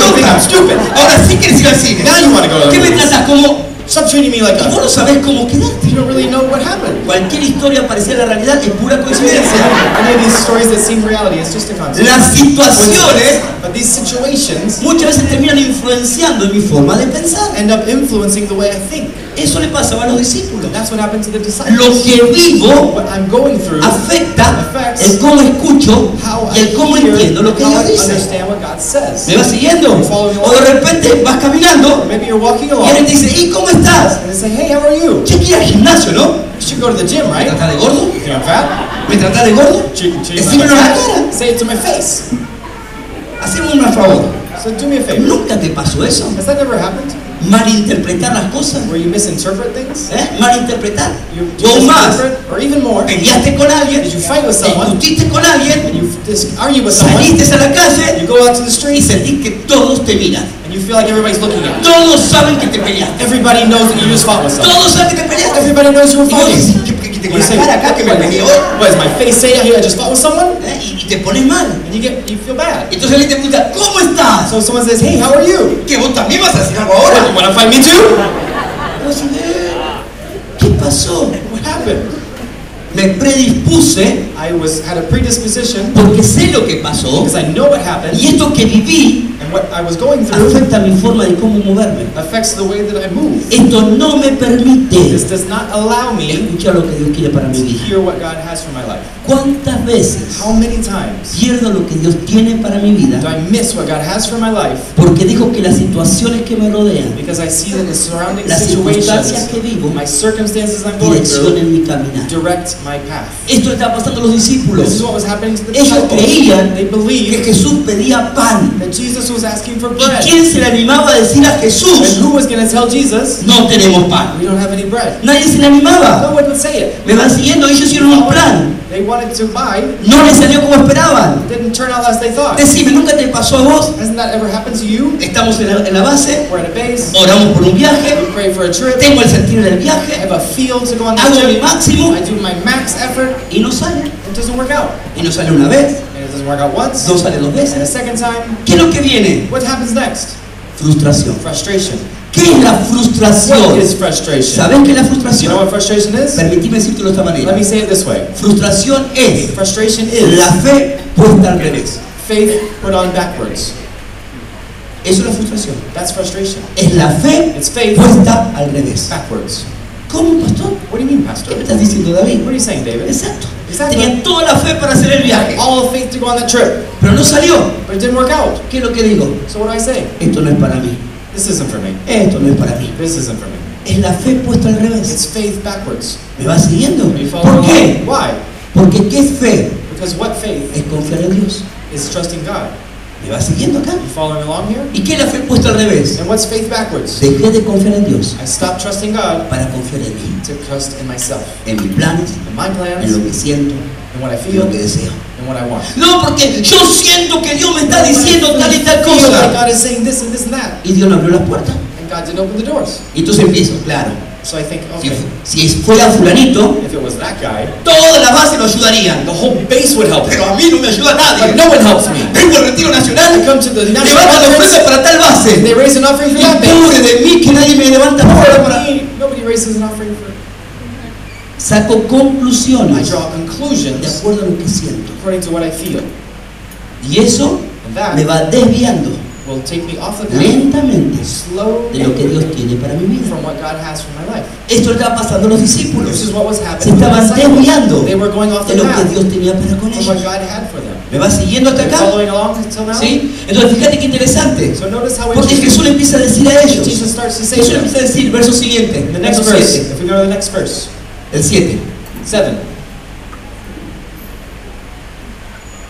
stupid. Ahora I'm stupid. Ahora sí quieres ir al cine. Now you want to go to the ¿Qué me movies. tratas como? Stop treating me like Y vos a... no sabés cómo quedarte. You don't really know what happened. Cualquier historia parecida a la realidad es pura coincidencia. Any of these stories that seem reality, it's just a concept. Las situaciones But these situations muchas veces terminan influenciando en mi forma de pensar. end up influencing the way I think. Eso le pasaba a los discípulos. That's what happened to the disciples. Lo que vivo What I'm going through, afecta affects el cómo escucho how y el cómo entiendo lo que Dios dice. ¿Me vas siguiendo? O de repente vas caminando Maybe you're walking y along alguien te dice, ¿y cómo estás? and they say, hey, how are you? Che, quiero ir al gimnasio, ¿no? You should go to the gym, ¿Me right? tratás de gordo? You think I'm fat? ¿Me tratás de gordo? Decímelo en la fat. cara. Say it to my face. Haceme un favor. So do me a favor. ¿Nunca te pasó eso? Has that never happened? Malinterpretar las cosas, where you misinterpret things, ¿eh? malinterpretar. you O más, or even more, peleaste con alguien, Did you fight with someone? discutiste con alguien, and you argue with someone, saliste a la calle you go out to the y street, sentís que todos te miran. and you feel like everybody's looking at you. Todos saben que te peleaste. Everybody knows that you just fought with someone. Todos saben que te peleaste. Everybody knows you were Y fighting. Decís, ¿qué, qué- qué tengo You la say, cara acá que me hoy? what does my face say here I just fought with someone? ¿Eh? Y, y te pones mal. And you get, you feel bad. Entonces alguien te pregunta, ¿cómo estás? So someone says, hey, how are you? ¿Que vos también vas a hacer algo ahora? you wanna fight me too? "Eh, ¿Qué pasó? What happened? Me predispuse I was had a predisposition porque sé lo que pasó because I know what happened y esto que viví what I was going through afecta mi forma de cómo moverme. affects the way that I move. Esto no me permite This does not allow me escuchar lo que Dios quiere para mi to vida. hear what God has for my life. ¿Cuántas veces How many times pierdo lo que Dios tiene para mi do vida? I miss what God has for my life Porque dijo que las situaciones que me rodean, because I see that the surrounding las circunstancias que vivo, my circumstances I'm going through, direccionen mi caminar. direct my path. Esto está pasando a los This is discípulos. what was happening to the Ellos disciples. creían They que believed Jesús pedía pan. that Jesus was asking for ¿Y bread. quién se le animaba a decir a And Jesús, who was going to tell Jesus, no tenemos pan? we don't have any bread? Nadie se le animaba. No one would say it. Me van siguiendo, ellos hicieron un plan. They wanted to buy, No les salió como esperaban. didn't turn out as they thought. Decime, ¿nunca te pasó a vos? Hasn't that ever happened to you? Estamos en la, en la base, We're at a base, oramos por un viaje, we pray for a trip, tengo el sentir del I viaje, have a field to go on the hago mi máximo I do my max effort, y no sale. it doesn't work out. Y no sale una vez, And it doesn't work out once, no sale dos and a veces. second time. ¿Qué es lo que viene? What happens next? Frustración. Frustration. ¿Qué es la What frustración? is frustration? ¿Sabes qué es la You know frustración? what frustration is? Permitime decírtelo de esta Let manera. me say it this way. Frustración es Frustration is la fe puesta al revés. faith put on backwards. Eso es la frustración. That's frustration. Es la fe It's faith puesta al revés. backwards. ¿Cómo, pastor? What do you mean, ¿Qué Pastor? me estás diciendo, David? What are you saying, David? Exacto. Exactly. Tenía toda la fe para hacer el viaje, All the faith to go on that trip, pero no salió. but it didn't work out. ¿Qué es lo que digo? So what do I say? Esto no es para mí. This isn't for me. Esto no es para mí. This isn't for me. Es la fe puesta al revés. It's faith backwards. ¿Me va siguiendo? ¿Por qué? Why? Porque ¿qué fe? Because what faith Es confiar en Dios. is trusting God? ¿Me va siguiendo acá? You following along here? ¿Y qué es la fe puesta al revés? And what's faith backwards? Dejé de confiar en Dios I stopped trusting God para confiar en mí, to trust in myself, en mis planes, in my en plans, lo que siento, in what I en feel, lo que deseo. and what I want. No, porque yo siento que Dios me está diciendo tal y tal cosa. God is saying this and this and that, Y Dios no abrió las puertas. and God didn't open the doors. Y entonces empiezo, claro. So I think, Si, okay, si fuera fulanito, if it was that guy, todas las bases lo ayudarían. the whole base would help. Pero a mí no me ayuda But nadie. no one helps me. Vengo al retiro I nacional, come to the national levanta la ofrenda conference, para tal base. they raise an offering for Y that base. de mí que nadie me levanta la para... Nobody, raises an offering for. Saco I conclusiones draw de conclusions acuerdo a lo que siento. according to what I feel, Y eso that me va desviando will take me off the lentamente de lo que Dios tiene para mi vida. from what God has for my life. Esto estaba pasando a los This discípulos. is what was Se happening. the estaban desviando de lo que Dios tenía para con from what ellos. God had for them. ¿Me va siguiendo hasta acá? following along until now? ¿Sí? Entonces fíjate qué interesante. So notice how Porque Jesús le empieza a decir a ellos. Jesus starts to say Jesús le empieza a decir, verso siguiente, the next verse, 7, if we go to the next verse, el 7. 7.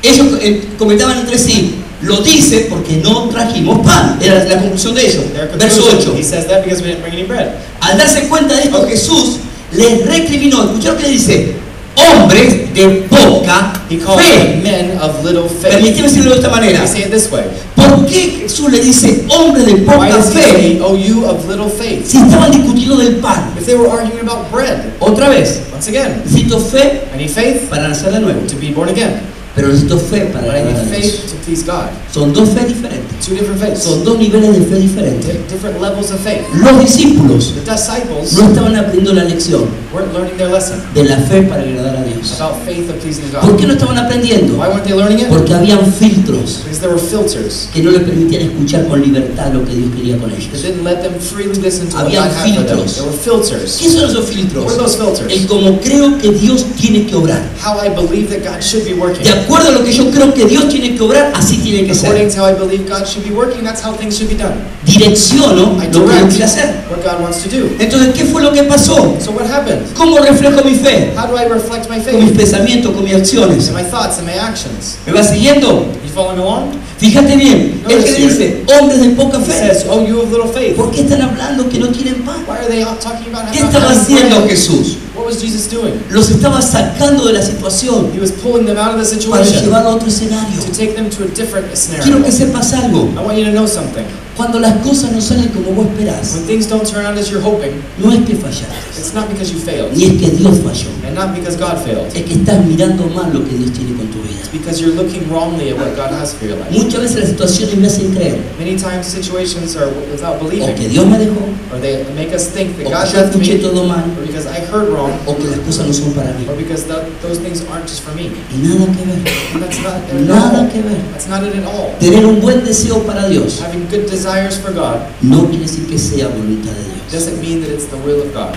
Ellos eh, comentaban entre sí, lo dice porque no trajimos pan. Era la conclusión de ellos. Verso conclusion, 8. He says that because we didn't bring any bread. Al darse cuenta de esto, Jesús les recriminó. ¿Escucharon qué dice? Hombres de poca fe. men of little faith. Permíteme decirlo de esta manera. ¿Por qué Jesús le dice hombres de poca fe oh, si estaban discutiendo del pan? If they were arguing about bread, Otra vez, once again, necesito fe I need faith para nacer de nuevo, pero necesito fe para agradar a Dios. Son dos fe diferentes. Two different faiths. Son dos niveles de fe diferentes. Di- different levels of faith. Los discípulos The disciples no estaban aprendiendo la lección weren't learning their lesson de la fe para agradar a Dios. about faith of pleasing ¿Por God. qué no estaban aprendiendo? Why weren't they learning it? Porque habían filtros Because there were filters que no les permitían escuchar con libertad lo que Dios quería con that ellos. didn't let them freely listen to what Habían God had for them. filtros. There were filters. ¿Qué son esos What filtros? were those filters? El como creo que Dios tiene que obrar. How I believe that God should be working. De acuerdo a lo que yo creo que Dios tiene que obrar, así tiene que According to how I believe God should be working, that's how things should be done. Direcciono I lo que quiere hacer. what God wants to do. Entonces, ¿qué fue lo que pasó? So what happened? ¿Cómo reflejo mi fe? How do I reflect my Con mis faith? pensamientos, con mis acciones. My thoughts and my actions. ¿Me va siguiendo? You following along? Fíjate bien, No, el que dice, hombres de poca fe. says, oh, you have little faith. ¿Por qué están hablando que no tienen pan? Why are they talking about ¿Qué estaba haciendo? Jesús? What was Jesus doing? Los estaba sacando de la situación He was pulling them out of the para situation llevarlo a otro escenario. to take them to a different Quiero scenario. que sepas algo. I want you to know something. Cuando las cosas no salen como vos esperás, When things don't turn out as you're hoping, no es que fallaste, it's not because you failed, ni es que Dios falló. and not because God failed. Es que estás mirando mal lo que Dios tiene because you're looking wrongly at what God has for your life. Muchas veces las situaciones me hacen creer Many times situations are without o que believing, Dios me dejó, or they make us think that que God left me, todo mal, or because I heard wrong, o que las cosas no son para mí. or because that, those things aren't just for me. Y nada que ver, And that's not it at nada all. que ver. That's not it at all. Tener un buen deseo para Dios Having good desires for God no quiere decir que sea voluntad de Dios. doesn't mean that it's the will of God.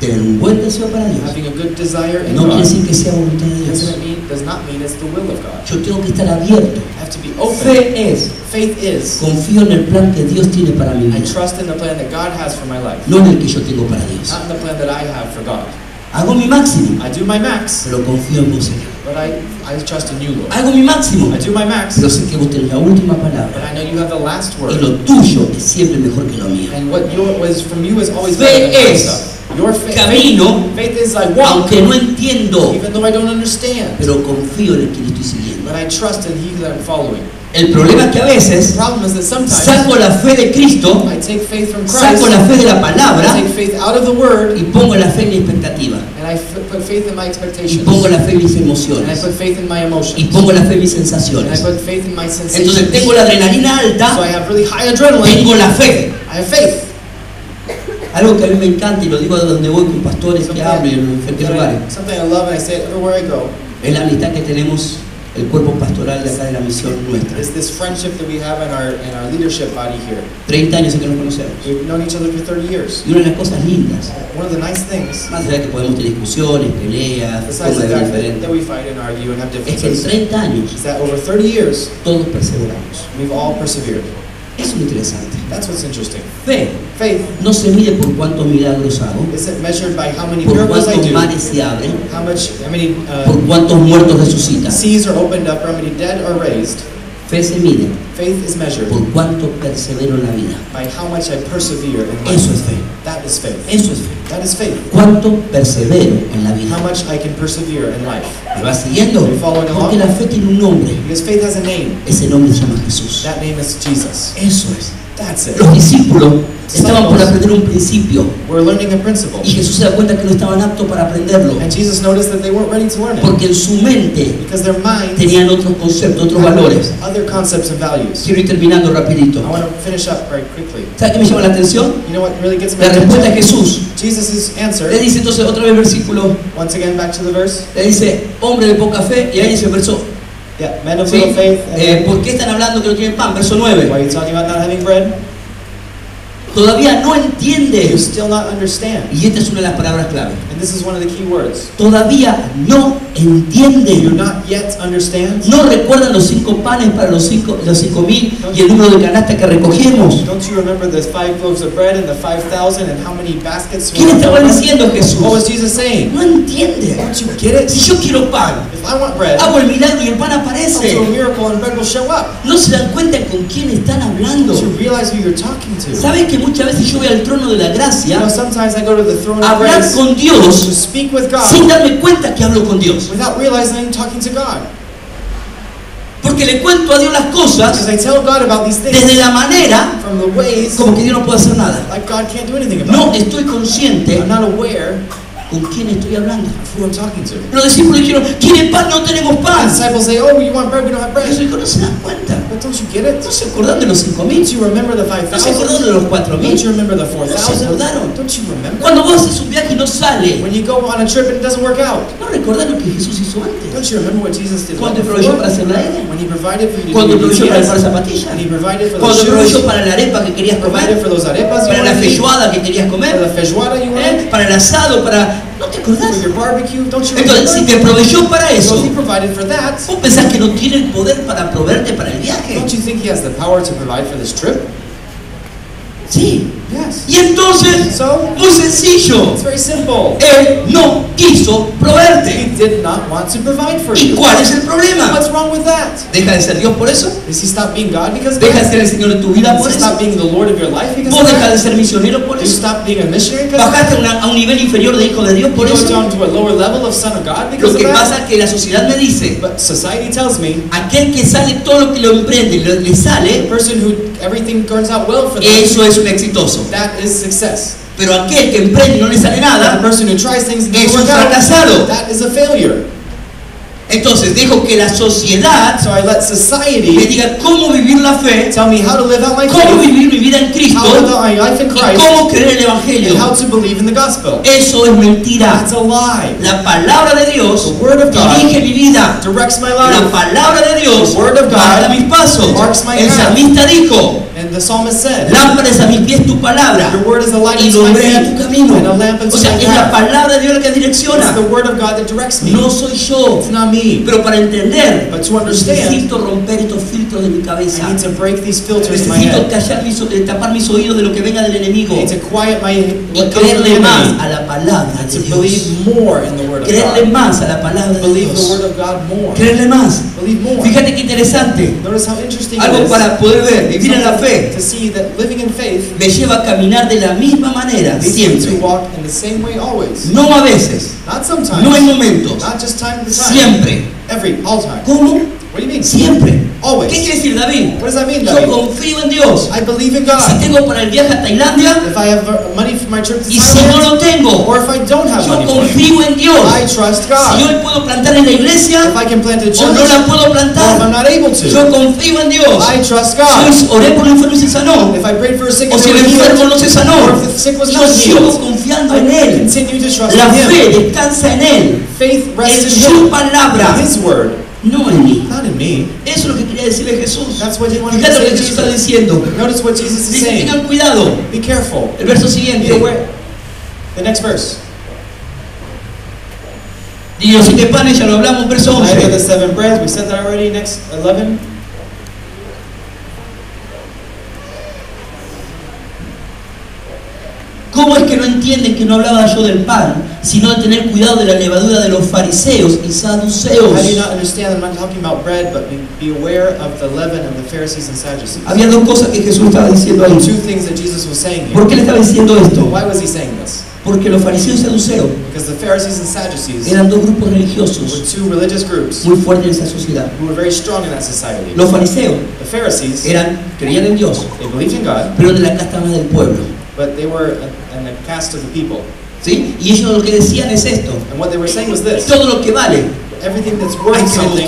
Tener un buen deseo para Dios Having a good desire in no quiere God decir que sea voluntad de Dios. doesn't mean does not mean it's the will of God. Yo tengo que estar abierto. I have to be open. Fe es, Faith is confío en el plan que Dios tiene para mi I vida, trust in the plan that God has for my life, no en el que yo tengo para Dios. not in the plan that I have for God. Hago mi máximo, I do my max, pero confío en vos, Señor. but I, I trust in you, Lord. Hago mi máximo, I do my max, pero sé que vos tenés la última but palabra. I know you have the last Y word. lo tuyo es siempre mejor que lo mío. And what your was from you is always Fe better than my es stuff. Your fa- camino, faith, faith is walk, Aunque no entiendo, even though I don't understand, pero confío en el que le estoy siguiendo. but I trust in He that I'm following. El problema es que a The veces problem is that sometimes saco la fe de Cristo, I take faith from Christ, saco la fe de la palabra I take faith out of the Word, y pongo la fe en la expectativa. and I f- put faith in my Y pongo la fe en mis and I emociones. put faith in my Y emotions, pongo la fe en mis and I sensaciones. put faith in my Entonces tengo la adrenalina So I alta, have really high adrenaline. tengo la fe. Algo que a mí me encanta y lo digo a donde voy con pastores que hablo en diferentes lugares. Es la amistad que tenemos el cuerpo pastoral de acá de la misión nuestra. Is this friendship that we have in our in our leadership body here. 30 años que nos conocemos. We've known each other for 30 years. Y una de las cosas lindas, One of the nice things, más allá de que podemos tener discusiones, peleas, formas diferentes, that we fight and argue and have es que en differences, 30 años is that over 30 years todos perseveramos. we've all persevered. Eso es lo interesante. That's what's interesting. Fe Faith no se mide por cuántos milagros hago, isn't measured by how many por miracles I cuántos do, mares se abren, how much, how many por uh, cuántos muertos resucitan. seas are opened up, how many dead are raised. Fe se mide Faith is measured por cuánto persevero en la vida. by how much I persevere in life. Eso es fe. That is faith. Eso es fe. That is faith. Cuánto persevero en la How vida. much I can persevere in life. ¿Me vas siguiendo? Porque la fe tiene un nombre. Because faith has a name. Ese nombre se llama Jesús. That name is Jesus. Eso es. That's it. Los discípulos estaban por aprender un principio We're learning a principle. y Jesús se da cuenta que no estaban aptos para aprenderlo And Jesus noticed that they weren't ready to learn it. porque en su mente Because their minds tenían otros conceptos, otros valores. had other concepts and values. Quiero ir terminando rapidito. I want to finish up very quickly. ¿Sabes qué me llama la atención? You know what really gets my La respuesta de? Jesús. Jesus' answer, Le dice entonces otra vez versículo, once again back to the verse. le dice, hombre de poca fe, y ahí dice verso, Yeah, men of ¿sí? little faith. And Eh, ¿por qué están hablando que no tienen pan? Verso why 9. are you talking about not having bread? Todavía no You entiende. still not understand. Y esta es una de las palabras clave. This is one of the key words. Todavía no Do you entienden. not yet understand? No recuerdan los cinco panes para los cinco, los cinco mil y el número de canasta que recogimos. Don't you remember the five loaves of bread and the five thousand and how many baskets? ¿Qué le estaba diciendo What Jesús? was Jesus saying? No entiende. Don't you get it? Si yo quiero pan, If I want bread, hago el milagro y el pan I'll aparece. do a miracle and bread will show up. No se dan cuenta con quién están hablando. Don't you realize who you're talking to? ¿Saben que muchas veces yo voy al trono de la You know, gracia sometimes I go to the throne of hablar grace con to Dios sin darme cuenta que hablo con Dios? without realizing I'm talking to God. Porque le cuento a Dios las cosas Because I tell God about these desde things la manera como que Dios no puede hacer nada. like God can't do anything about No estoy consciente I'm not aware con quién estoy hablando. who I'm talking to. Los discípulos dijeron, ¿quieren pan? No tenemos The pan. disciples say, Oh, you want bread? We don't have bread. No se dan cuenta. But don't you get it? No se acordaron de los cinco mil. Don't you remember the No se acordaron 5,000? de los cuatro mil. Don't you remember the No se 4,000? acordaron. Don't you remember? Cuando vos haces un viaje y no sale, When you go on a trip and it doesn't work out, no recordás lo que Jesús hizo antes. don't you remember what Jesus did Cuando proveyó para hacer la. When he provided for you to Cuando proveyó para zapatillas. and he provided for Cuando proveyó shoes, para la arepa que querías provided comer. for those arepas you Para la feijoada que querías for comer. the feijoada you ¿eh? wanted, Para el asado, para... ¿No te acordás? Entonces, si te proveyó para So eso, if he provided for that, ¿vos pensás que no tiene el poder para proveerte para el viaje? don't you think he has the power to provide for this trip? Sí. Yes. Y entonces so? Muy sencillo. It's very simple. Él no quiso He proveerte. did not want to provide for ¿Y you. cuál es el problema? What's wrong with that? ¿Deja de ser Dios por eso? Does he stop being God because of ¿Deja de ser el Señor de tu vida por he eso? stop being the Lord of your life because ¿Vos of dejas de ser misionero por eso? stop being a missionary because of ¿Bajaste una- a un nivel inferior de hijo de Dios por eso? down to a lower level of son of God Lo because of que that? pasa es que la sociedad me dice, But society tells me aquel que sale todo lo que lo emprende, le, le the sale, person who everything turns out well for them, eso es un exitoso. That is success. Pero aquel que emprende y no le sale The nada, person who tries things and es un fracasado. that is a failure. Entonces dejo que la sociedad So I let me diga cómo vivir la fe, tell me how to live out my cómo vivir mi vida en Cristo how to live out my life in y Christ, cómo creer el Evangelio. and how to believe in the gospel. Eso es mentira. That's a lie. La palabra de Dios The word of God dirige mi vida. directs my La life. palabra de Dios The word of God marca mis pasos. marks my El salmista dijo, And the psalmist said, lámpara es a mis pies tu palabra Your word is a light y tu camino. O sea, es la palabra de Dios la que It's direcciona. the word of God that directs me. No soy yo. It's not me. Pero para entender, But to understand, necesito romper estos filtros de mi I cabeza. need to break these filters in my Necesito callar mis, tapar mis oídos de lo que venga del enemigo I need to quiet my y creerle más a la palabra de Dios. Creerle más a la palabra de Dios. Creerle más. Fíjate qué interesante. Algo para poder ver, vivir en la fe. Me lleva a caminar de la misma manera, siempre. No a veces, Not sometimes. no en momentos, Not just time to time. siempre. ¿Cómo? What do you mean? Siempre. Always. ¿Qué quiere decir David? What does that mean, Yo David? confío en Dios. I believe in Si God. tengo para el viaje a Tailandia If I have money for my trip to y si no Thailand, lo tengo, or if I don't have yo money for it, confío en Dios. I trust Si God. yo puedo plantar en la iglesia If I can plant a o church, no la puedo or if plantar, I'm not able to, yo confío en Dios. I trust Si God. hoy oré por un enfermo y se sanó, If I prayed for a sick o si el enfermo no se sanó, or if the sick was yo not sigo healed, confiando en Él. continue to trust La fe Him. descansa en Él, Faith en rests in su Him, palabra, His word, no en mí. not in me. Eso es lo que quería decirle Jesús. That's what He wanted to Fíjate lo que Jesús está diciendo. Notice what Jesus is Dice, saying. tengan cuidado. Be careful. El verso siguiente. The next verse. Y los siete panes ya lo hablamos, verso I have the 11. seven breads. We said that already. Next, 11. ¿Cómo es que no entienden que no hablaba yo del pan, sino de tener cuidado de la levadura de los fariseos y saduceos? How do you not understand? I'm not talking about bread, but be, be aware of the leaven of the Pharisees and Sadducees. Había dos cosas que Jesús estaba diciendo ahí. ¿Por qué le estaba diciendo esto? Why was he saying this? Porque los fariseos y saduceos Because the Pharisees and Sadducees eran dos grupos were religiosos two religious groups muy fuertes en esa sociedad. who were very strong in that society. Los fariseos The Pharisees, eran, creían en Dios, they believed in God, pero de la casta más del pueblo. but they were in the caste of the people. ¿sí? Y ellos lo que decían es esto. And what they were saying was this Todo lo que vale, everything that's Hay worth que something,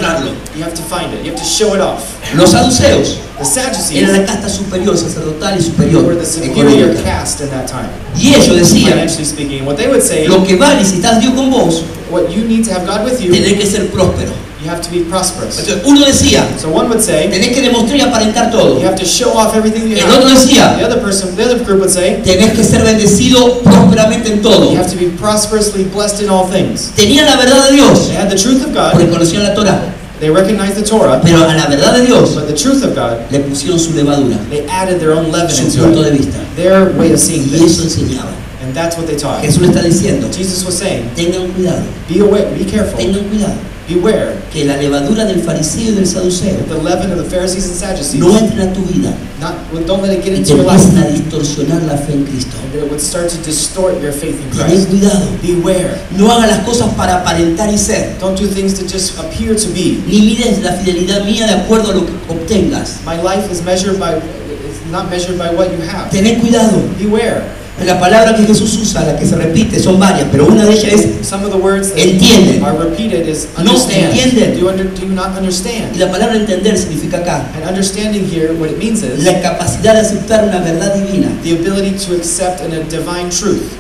you have to find it, you have to show it off. los saduceos The Sadducees eran la casta superior, sacerdotal y superior. were the superior caste in that time. Y ellos decían, Financially speaking, what they would say, lo que vale si estás Dios con vos, what you need to have God with you, tenés que ser próspero. You have to be prosperous. Entonces, uno decía, So one would say, tenés que demostrar y aparentar todo. you have to show off everything you El have. otro decía, The other person, the other group would say, tenés que ser bendecido prósperamente en todo. you have to be prosperously blessed in all things. Tenían la verdad de Dios, They had the truth of God, porque conocían la Torah, they recognized the Torah, pero a la verdad de Dios but the truth of God, le pusieron su levadura, they added their own leaven su punto de vista. their way of seeing Y eso enseñaban. And that's what they taught. Jesús le está diciendo, Jesus was saying, tengan cuidado, be aware, be careful, tengan cuidado, beware que la levadura del fariseo y del saduceo that the leaven of the Pharisees and Sadducees, no entre a tu vida not, well, don't let it get y into te your life, empiecen a distorsionar la fe en Cristo. it would start to distort your faith in Ten Christ. cuidado, Beware. no hagas las cosas para aparentar y ser, Don't do things to just appear to be. ni mires la fidelidad mía de acuerdo a lo que obtengas. My life is measured by, it's not measured by what you have. Ten cuidado. Beware. La palabra que Jesús usa, la que se repite, son varias, pero una de ellas es Some of the words that Entienden. are repeated is No entienden. Do you, under, do you not Y understand? la palabra entender significa acá And understanding here, what it means is la capacidad de aceptar una verdad divina. the ability to accept a divine truth.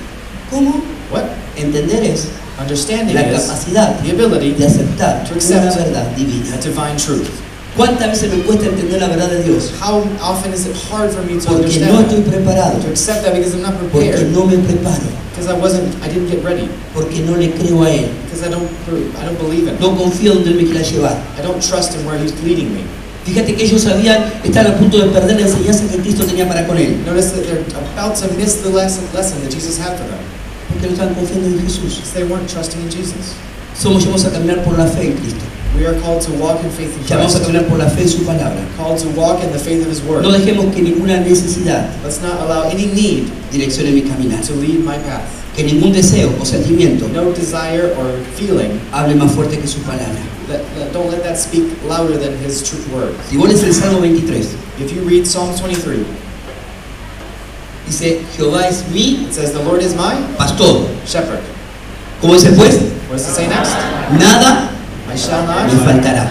¿Cómo? What? Entender es Understanding la is capacidad the ability de aceptar To accept. una verdad divina. a divine truth. ¿Cuántas veces me cuesta entender la verdad de Dios? How often is it hard for me to Porque understand no estoy preparado, To accept that because I'm not porque prepared. no me preparo, Because I wasn't, I didn't get ready. porque no le creo a Él, Because I don't, I don't believe in. no confío donde Él me quiera llevar. I don't trust in where He's leading me. Fíjate que ellos sabían, estaban a punto de perder la enseñanza que Cristo tenía para con él, Notice that they're about to miss the lesson, lesson that Jesus had for them. porque no estaban confiando en Jesús. They weren't trusting in Jesus. Somos llamados a caminar por la fe en Cristo, We are called to walk in faith in llamados a caminar por la fe en su palabra. Called to walk in the faith of His Word. No dejemos que ninguna necesidad Let's not allow any need direccione mi caminar, to lead my path. que ningún deseo o sentimiento No desire or feeling. hable más fuerte que su palabra. That, that- don't let that speak louder than His true word. Si vos lees el Salmo 23, If you read Psalm 23, dice, Jehová es mi it says, "The Lord is my pastor. shepherd." ¿Cómo dice pues? What does it say next? Nada me faltará.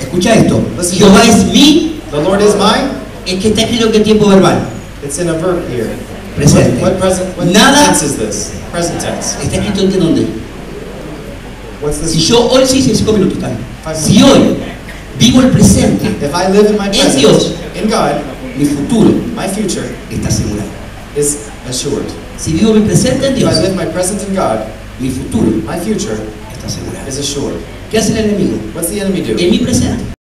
Escucha esto. Jehová es mi, The Lord is my. es que está escrito en tiempo verbal. It's in a verb here. Presente. What present? What Nada. tense is this? Present tense. Está escrito en dónde. What's this? Si yo hoy, sí, cinco minutos. Five Si hoy vivo el presente, If I live in my En Dios. present, in God, mi futuro my future está asegurado. is assured. Si vivo mi presente en If Dios, I live my present in God, mi futuro my future está asegurado. is assured. ¿Qué hace el enemigo? What's the enemy do? En mi presente